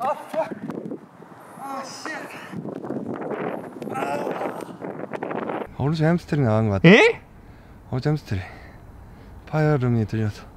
아, 어느새 아, 아, 햄스트링 나간 것 같아. 예? 에? 어제 햄스트링. 파열음이 들려서.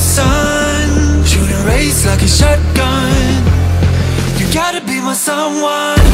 sun. Shooting rays like a shotgun. You gotta be my someone.